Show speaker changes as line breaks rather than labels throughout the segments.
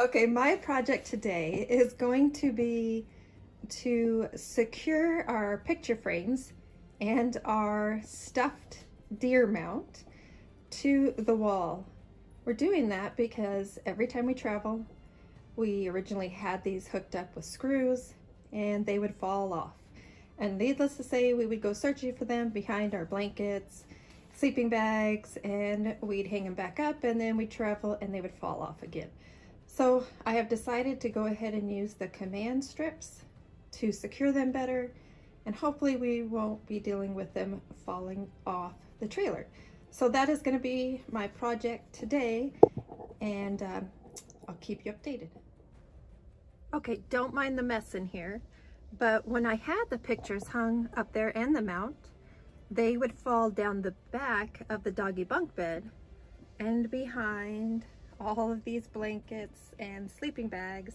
Okay, my project today is going to be to secure our picture frames and our stuffed deer mount to the wall. We're doing that because every time we travel, we originally had these hooked up with screws and they would fall off. And needless to say, we would go searching for them behind our blankets, sleeping bags, and we'd hang them back up and then we'd travel and they would fall off again. So I have decided to go ahead and use the command strips to secure them better and hopefully we won't be dealing with them falling off the trailer. So that is going to be my project today and uh, I'll keep you updated. Okay, don't mind the mess in here, but when I had the pictures hung up there and the mount, they would fall down the back of the doggy bunk bed and behind all of these blankets and sleeping bags.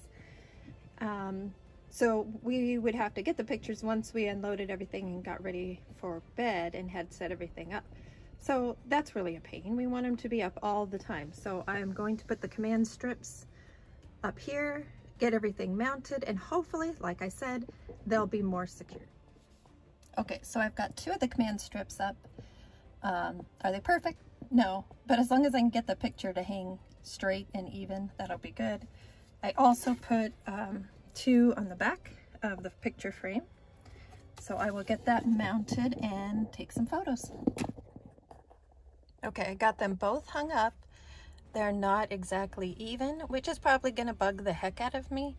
Um, so we would have to get the pictures once we unloaded everything and got ready for bed and had set everything up. So that's really a pain. We want them to be up all the time. So I'm going to put the command strips up here, get everything mounted, and hopefully, like I said, they'll be more secure. Okay, so I've got two of the command strips up. Um, are they perfect? No, but as long as I can get the picture to hang straight and even, that'll be good. I also put um, two on the back of the picture frame. So I will get that mounted and take some photos. Okay, I got them both hung up. They're not exactly even, which is probably going to bug the heck out of me.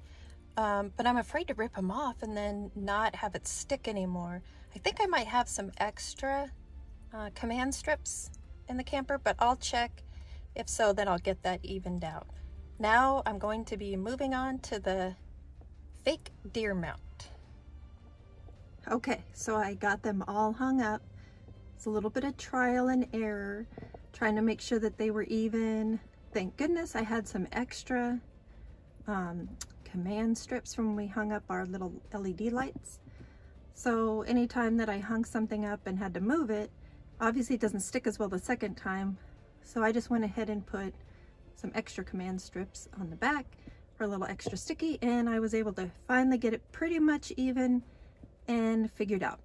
Um, but I'm afraid to rip them off and then not have it stick anymore. I think I might have some extra uh, command strips in the camper, but I'll check. If so, then I'll get that evened out. Now I'm going to be moving on to the fake deer mount. Okay, so I got them all hung up. It's a little bit of trial and error, trying to make sure that they were even. Thank goodness I had some extra um, command strips from when we hung up our little LED lights. So anytime that I hung something up and had to move it, obviously it doesn't stick as well the second time. So I just went ahead and put some extra command strips on the back for a little extra sticky and I was able to finally get it pretty much even and figured out.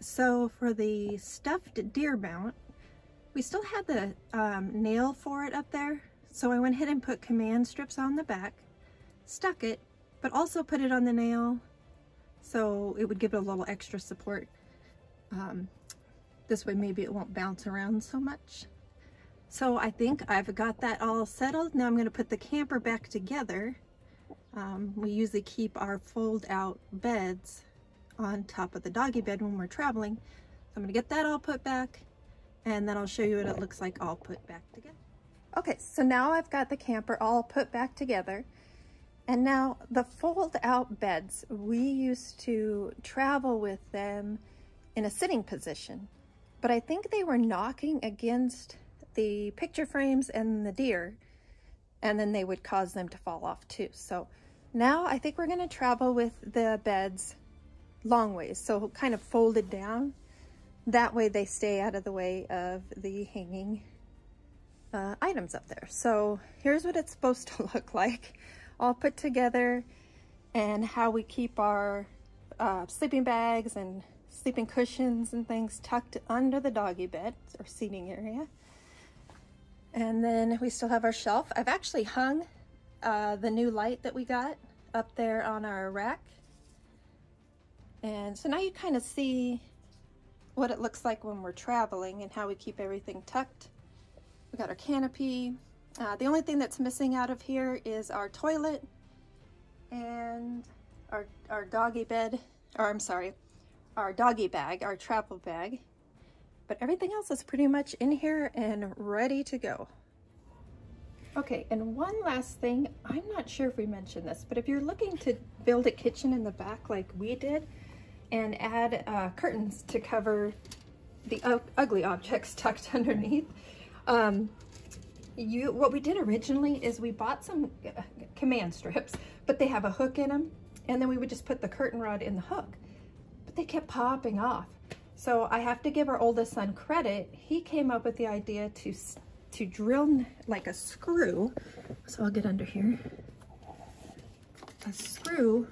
So for the stuffed deer mount, we still had the um, nail for it up there. So I went ahead and put command strips on the back, stuck it, but also put it on the nail so it would give it a little extra support. Um, this way maybe it won't bounce around so much. So I think I've got that all settled. Now I'm going to put the camper back together. Um, we usually keep our fold out beds on top of the doggy bed when we're traveling. So I'm going to get that all put back and then I'll show you what it looks like all put back together. Okay, so now I've got the camper all put back together. And now the fold out beds, we used to travel with them in a sitting position, but I think they were knocking against the picture frames and the deer, and then they would cause them to fall off too. So now I think we're gonna travel with the beds long ways, so kind of folded down. That way they stay out of the way of the hanging uh, items up there. So here's what it's supposed to look like, all put together, and how we keep our uh, sleeping bags and sleeping cushions and things tucked under the doggy bed or seating area. And then we still have our shelf. I've actually hung uh, the new light that we got up there on our rack. And so now you kind of see what it looks like when we're traveling and how we keep everything tucked. We got our canopy. Uh, the only thing that's missing out of here is our toilet and our, our doggy bed, or I'm sorry, our doggy bag, our travel bag but everything else is pretty much in here and ready to go. Okay, and one last thing, I'm not sure if we mentioned this, but if you're looking to build a kitchen in the back like we did and add uh, curtains to cover the ugly objects tucked underneath, um, you what we did originally is we bought some uh, command strips, but they have a hook in them, and then we would just put the curtain rod in the hook, but they kept popping off. So I have to give our oldest son credit. He came up with the idea to, to drill like a screw. So I'll get under here. a screw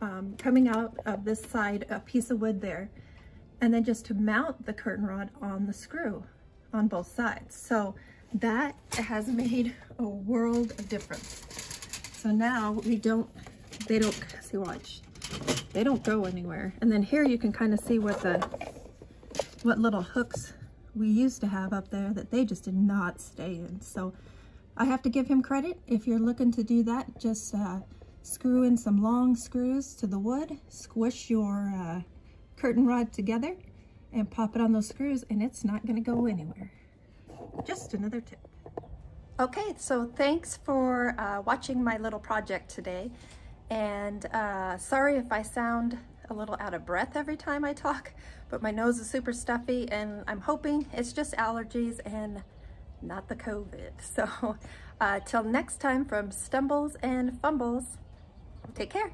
um, coming out of this side, a piece of wood there, and then just to mount the curtain rod on the screw on both sides. So that has made a world of difference. So now we don't, they don't, see watch, they don't go anywhere. And then here you can kind of see what the, what little hooks we used to have up there that they just did not stay in. So I have to give him credit. If you're looking to do that, just uh, screw in some long screws to the wood, squish your uh, curtain rod together and pop it on those screws and it's not gonna go anywhere. Just another tip. Okay, so thanks for uh, watching my little project today. And uh, sorry if I sound a little out of breath every time I talk, but my nose is super stuffy and I'm hoping it's just allergies and not the COVID. So uh, till next time from Stumbles and Fumbles, take care.